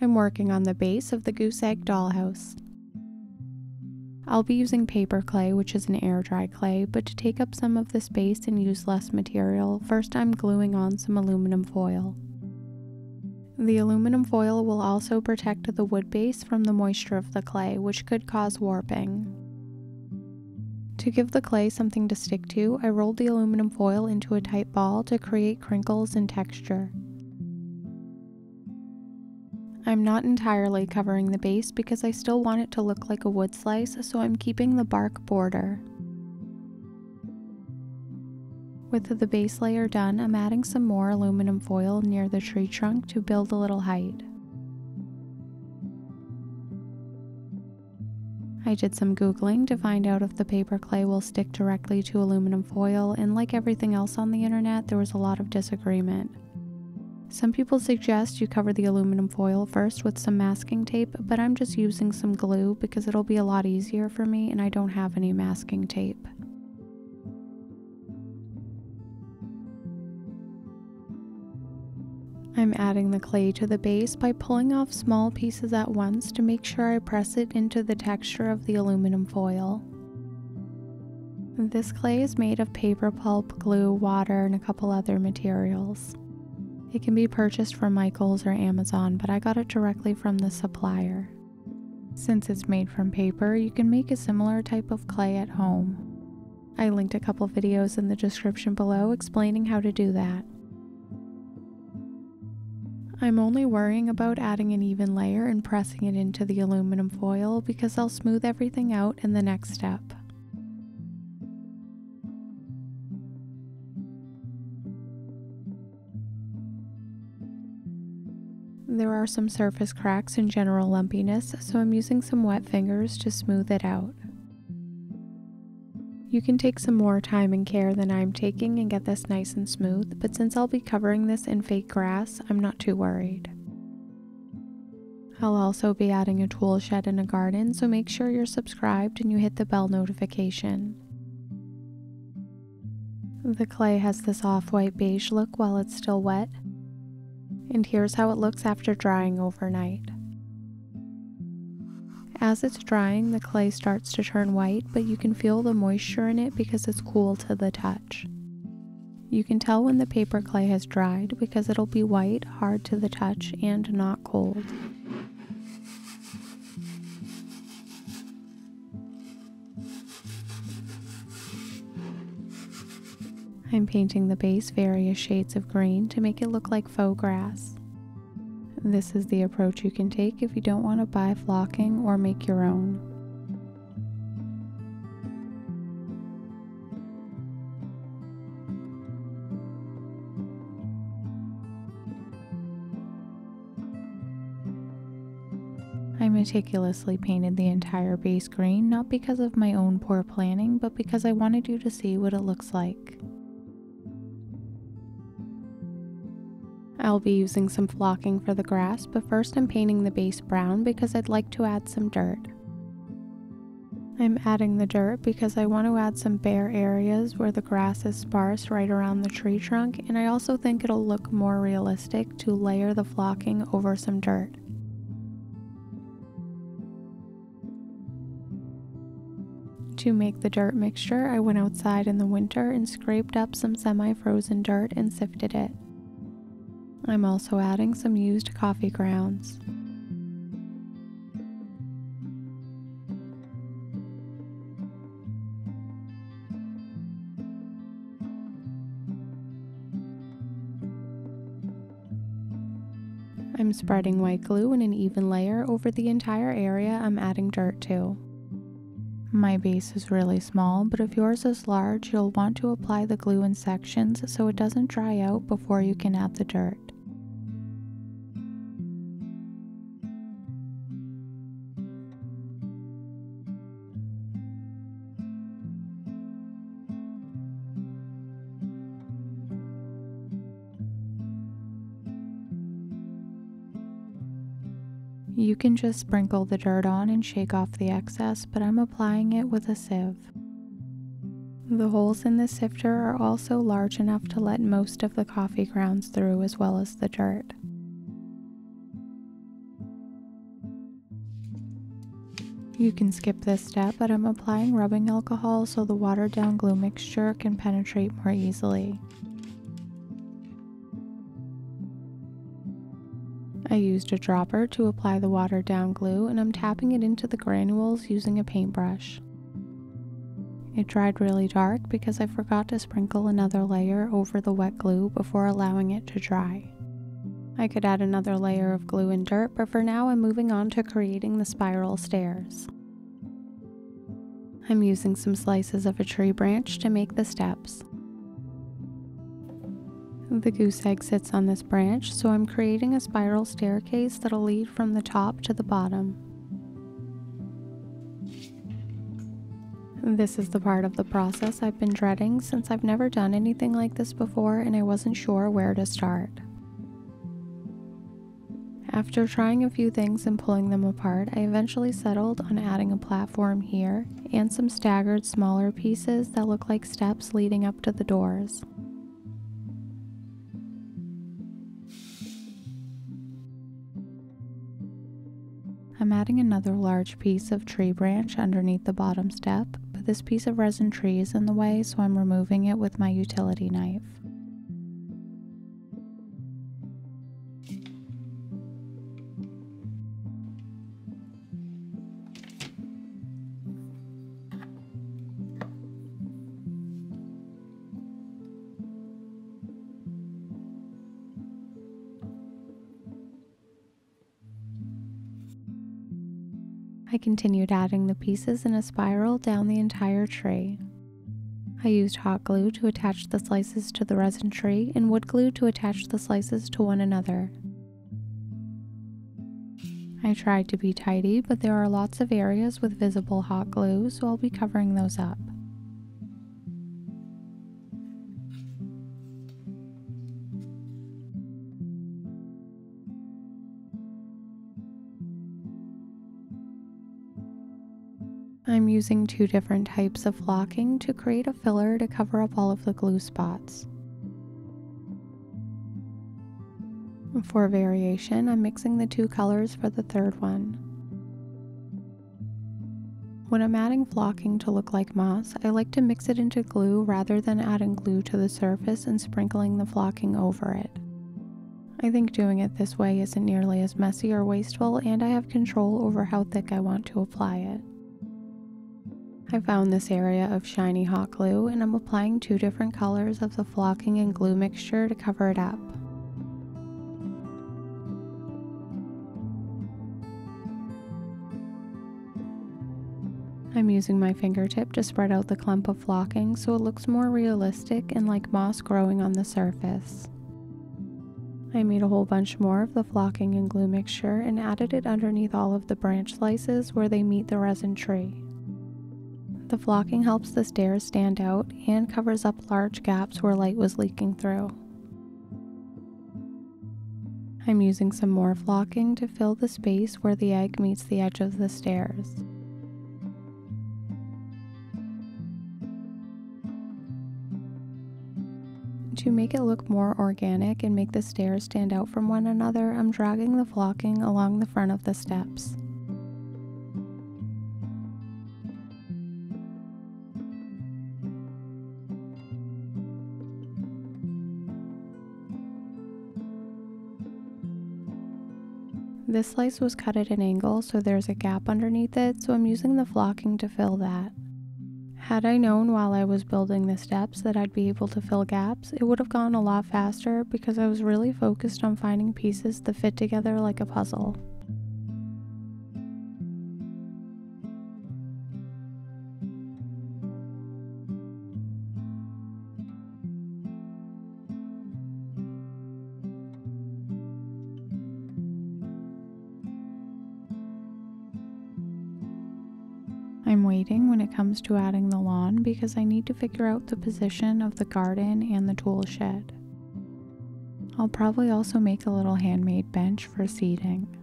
I'm working on the base of the goose egg dollhouse. I'll be using paper clay, which is an air dry clay, but to take up some of the space and use less material, first I'm gluing on some aluminum foil. The aluminum foil will also protect the wood base from the moisture of the clay, which could cause warping. To give the clay something to stick to, I rolled the aluminum foil into a tight ball to create crinkles and texture. I'm not entirely covering the base because I still want it to look like a wood slice, so I'm keeping the bark border. With the base layer done, I'm adding some more aluminum foil near the tree trunk to build a little height. I did some googling to find out if the paper clay will stick directly to aluminum foil and like everything else on the internet there was a lot of disagreement. Some people suggest you cover the aluminum foil first with some masking tape, but I'm just using some glue because it'll be a lot easier for me and I don't have any masking tape. I'm adding the clay to the base by pulling off small pieces at once to make sure I press it into the texture of the aluminum foil. This clay is made of paper pulp, glue, water, and a couple other materials. It can be purchased from Michaels or Amazon, but I got it directly from the supplier. Since it's made from paper, you can make a similar type of clay at home. I linked a couple videos in the description below explaining how to do that. I'm only worrying about adding an even layer and pressing it into the aluminum foil because I'll smooth everything out in the next step. There are some surface cracks and general lumpiness, so I'm using some wet fingers to smooth it out. You can take some more time and care than I'm taking and get this nice and smooth, but since I'll be covering this in fake grass, I'm not too worried. I'll also be adding a tool shed in a garden, so make sure you're subscribed and you hit the bell notification. The clay has this off-white beige look while it's still wet, and here's how it looks after drying overnight. As it's drying, the clay starts to turn white, but you can feel the moisture in it because it's cool to the touch. You can tell when the paper clay has dried because it'll be white, hard to the touch, and not cold. I'm painting the base various shades of green to make it look like faux grass. This is the approach you can take if you don't want to buy flocking or make your own. I meticulously painted the entire base green not because of my own poor planning, but because I wanted you to see what it looks like. I'll be using some flocking for the grass, but first I'm painting the base brown because I'd like to add some dirt. I'm adding the dirt because I want to add some bare areas where the grass is sparse right around the tree trunk and I also think it'll look more realistic to layer the flocking over some dirt. To make the dirt mixture, I went outside in the winter and scraped up some semi-frozen dirt and sifted it. I'm also adding some used coffee grounds. I'm spreading white glue in an even layer over the entire area I'm adding dirt to. My base is really small, but if yours is large, you'll want to apply the glue in sections so it doesn't dry out before you can add the dirt. You can just sprinkle the dirt on and shake off the excess, but I'm applying it with a sieve. The holes in the sifter are also large enough to let most of the coffee grounds through as well as the dirt. You can skip this step, but I'm applying rubbing alcohol so the watered down glue mixture can penetrate more easily. I used a dropper to apply the watered down glue and I'm tapping it into the granules using a paintbrush. It dried really dark because I forgot to sprinkle another layer over the wet glue before allowing it to dry. I could add another layer of glue and dirt, but for now I'm moving on to creating the spiral stairs. I'm using some slices of a tree branch to make the steps. The goose egg sits on this branch, so I'm creating a spiral staircase that'll lead from the top to the bottom. This is the part of the process I've been dreading since I've never done anything like this before and I wasn't sure where to start. After trying a few things and pulling them apart, I eventually settled on adding a platform here and some staggered smaller pieces that look like steps leading up to the doors. I'm adding another large piece of tree branch underneath the bottom step, but this piece of resin tree is in the way so I'm removing it with my utility knife. I continued adding the pieces in a spiral down the entire tree. I used hot glue to attach the slices to the resin tree and wood glue to attach the slices to one another. I tried to be tidy, but there are lots of areas with visible hot glue, so I'll be covering those up. Using two different types of flocking to create a filler to cover up all of the glue spots. For variation, I'm mixing the two colors for the third one. When I'm adding flocking to look like moss, I like to mix it into glue rather than adding glue to the surface and sprinkling the flocking over it. I think doing it this way isn't nearly as messy or wasteful and I have control over how thick I want to apply it. I found this area of shiny hot glue and I'm applying two different colors of the flocking and glue mixture to cover it up. I'm using my fingertip to spread out the clump of flocking so it looks more realistic and like moss growing on the surface. I made a whole bunch more of the flocking and glue mixture and added it underneath all of the branch slices where they meet the resin tree. The flocking helps the stairs stand out and covers up large gaps where light was leaking through. I'm using some more flocking to fill the space where the egg meets the edge of the stairs. To make it look more organic and make the stairs stand out from one another, I'm dragging the flocking along the front of the steps. This slice was cut at an angle so there's a gap underneath it, so I'm using the flocking to fill that. Had I known while I was building the steps that I'd be able to fill gaps, it would have gone a lot faster because I was really focused on finding pieces that fit together like a puzzle. I'm waiting when it comes to adding the lawn because I need to figure out the position of the garden and the tool shed. I'll probably also make a little handmade bench for seating.